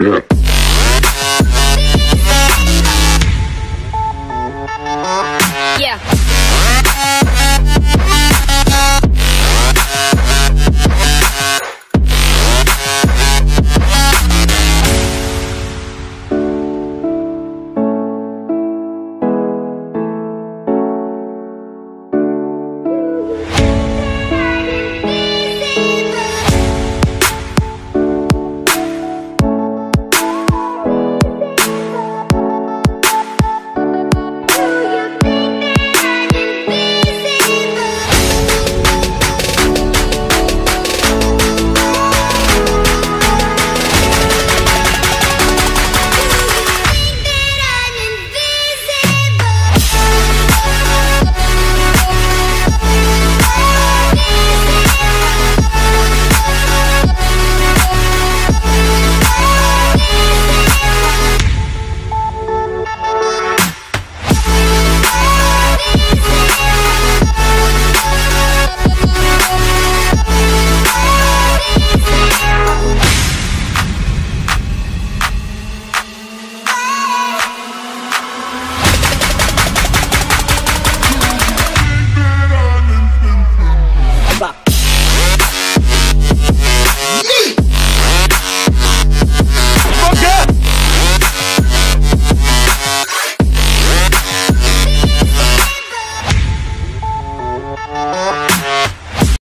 Yeah.